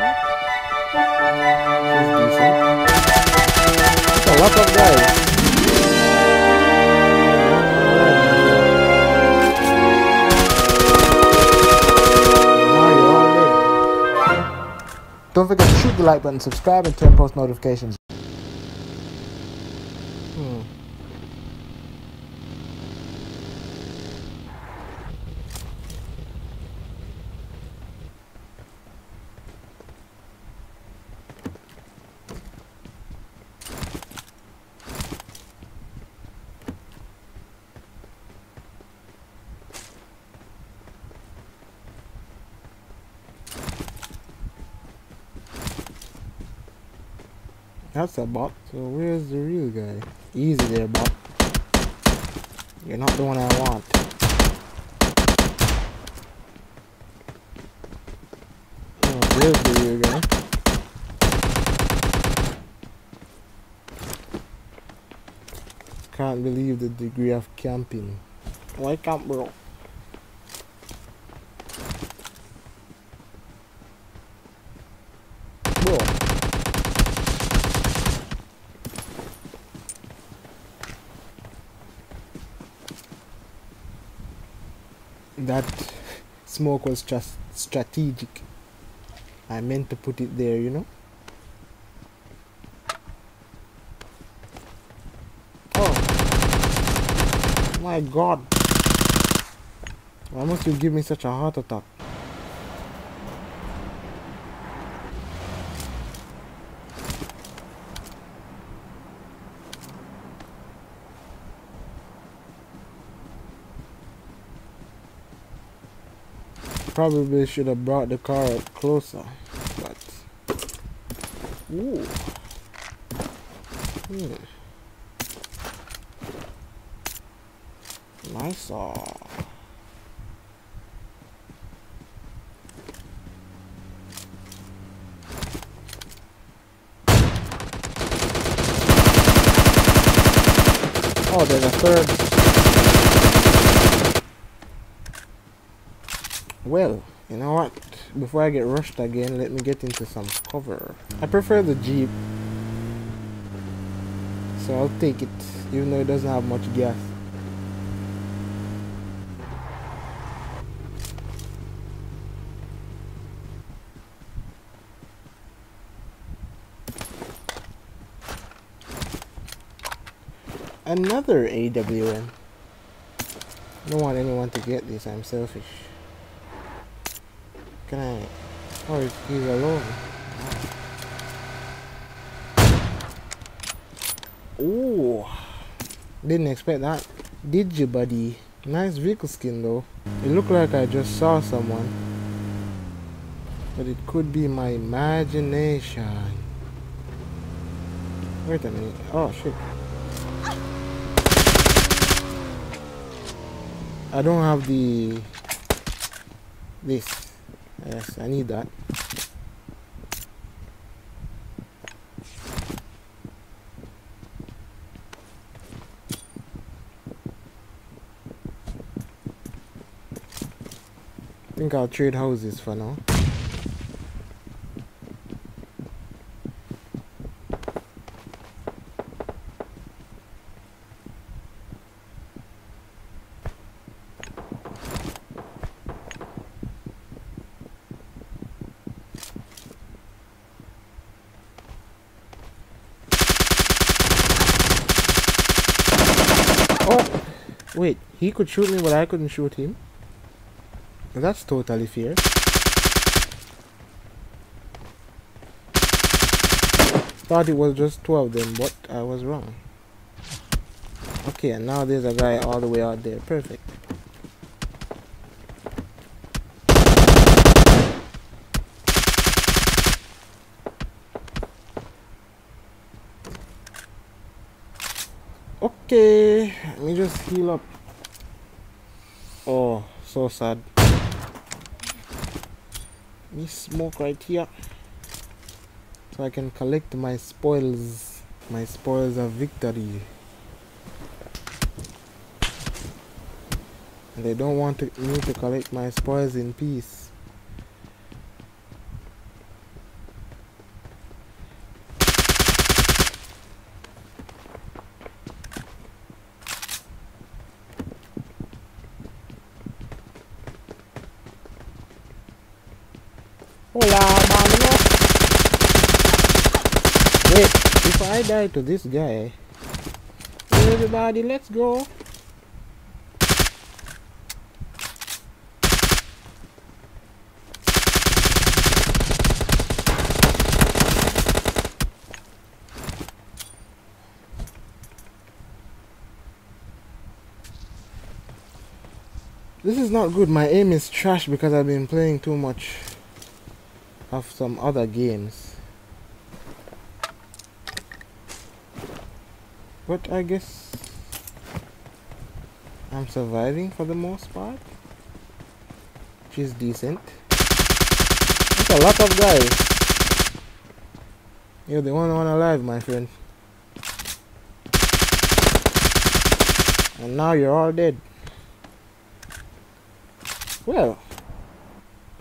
a lot of guys. Don't forget to shoot the like button, subscribe, and turn post notifications. Hmm. That's a bot. So where's the real guy? Easy there, bot. You're not the one I want. Oh, there's the real guy. Can't believe the degree of camping. Why camp, bro? That smoke was just strategic. I meant to put it there, you know. Oh my god. Why must you give me such a heart attack? Probably should have brought the car up closer, but ooh. Hmm. Nice. Oh, there's a third Well, you know what? Before I get rushed again, let me get into some cover. I prefer the Jeep. So I'll take it, even though it doesn't have much gas. Another AWM. I don't want anyone to get this, I'm selfish. Can I? Oh, he's alone. Oh, didn't expect that. Did you, buddy? Nice vehicle skin though. It looked like I just saw someone. But it could be my imagination. Wait a minute. Oh, shit. I don't have the... This. Yes, I need that. I think I'll trade houses for now. Wait, he could shoot me but I couldn't shoot him? That's totally fair. Thought it was just 12 then, but I was wrong. Okay, and now there's a guy all the way out there. Perfect. Okay, let me just heal up. Oh, so sad. Me smoke right here. So I can collect my spoils. My spoils of victory. And they don't want to, me to collect my spoils in peace. Wait, if I die to this guy, everybody, let's go. This is not good. My aim is trash because I've been playing too much of some other games. But I guess I'm surviving for the most part. Which is decent. That's a lot of guys. You're the only one alive, my friend. And now you're all dead. Well,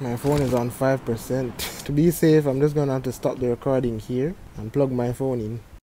my phone is on 5%. to be safe, I'm just going to have to stop the recording here and plug my phone in.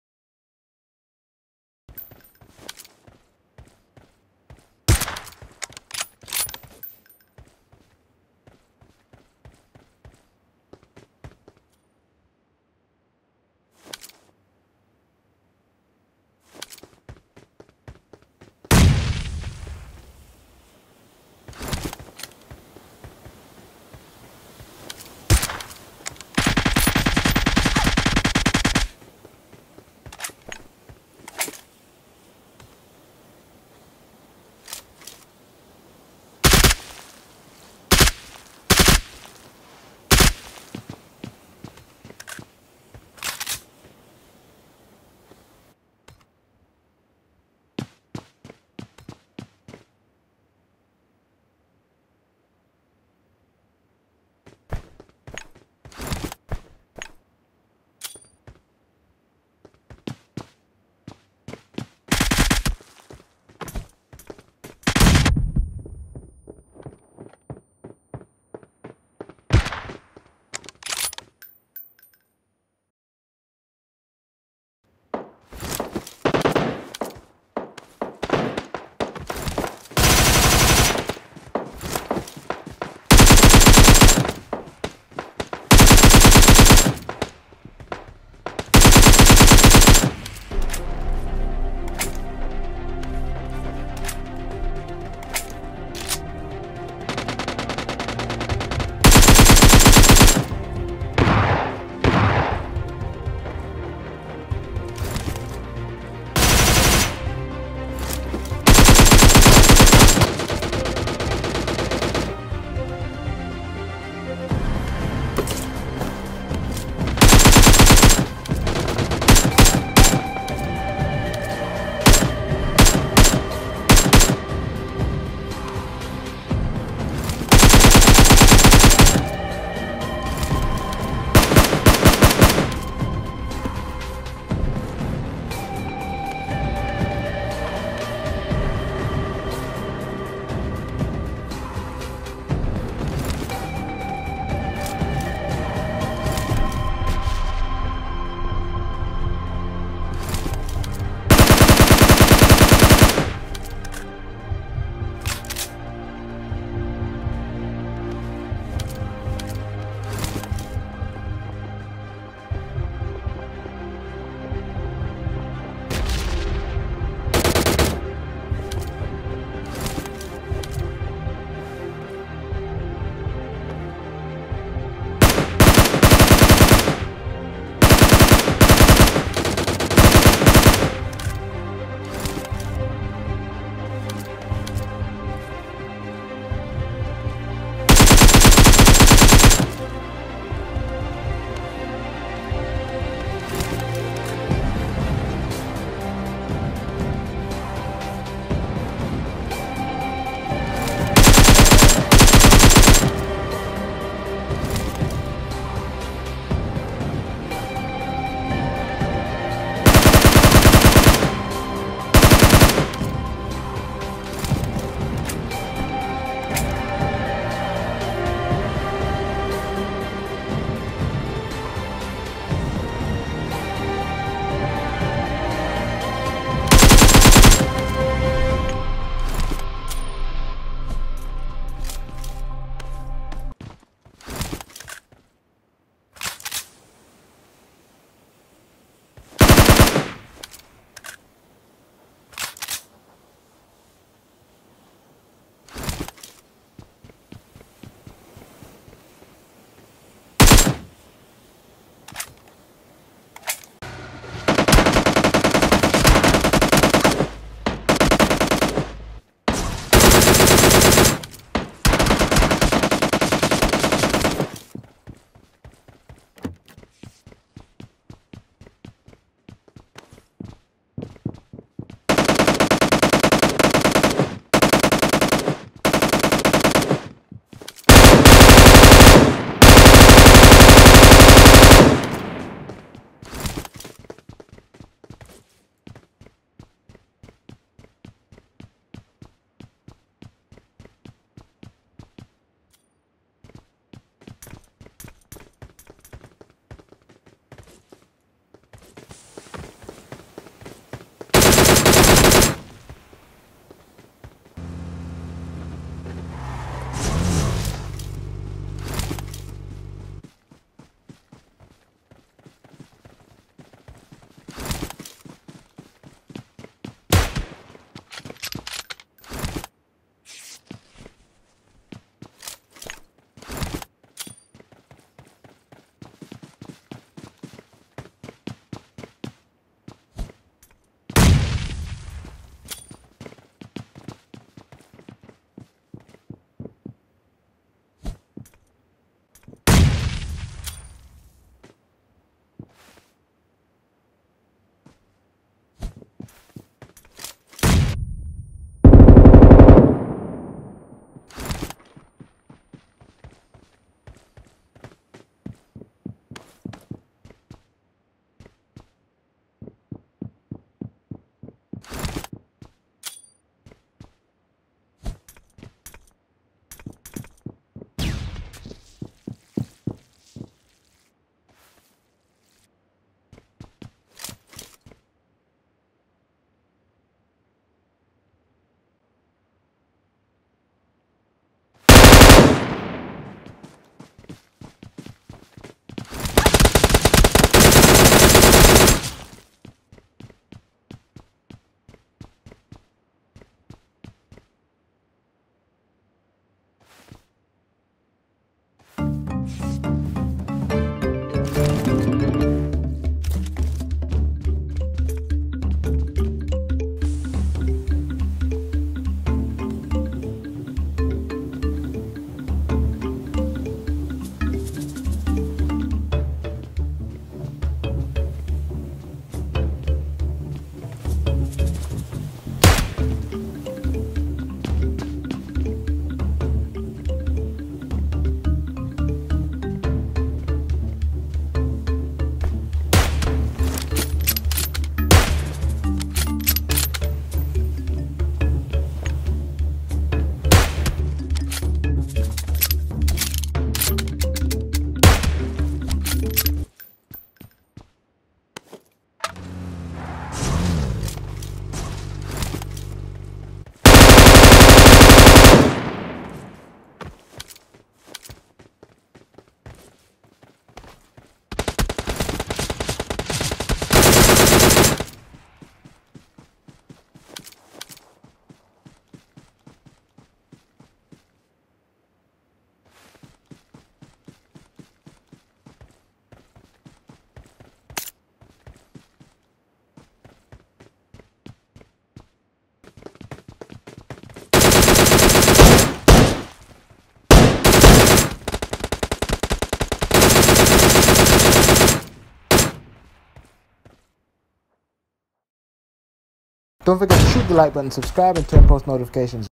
Don't forget to shoot the like button, subscribe, and turn post notifications.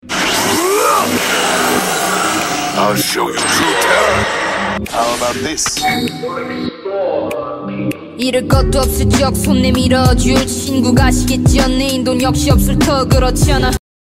I'll show you true terror. How about this? 잃을 것도 없을 적 손 내밀어줄 친구가 시겠지 연예인 돈 역시 없을 터 그렇잖아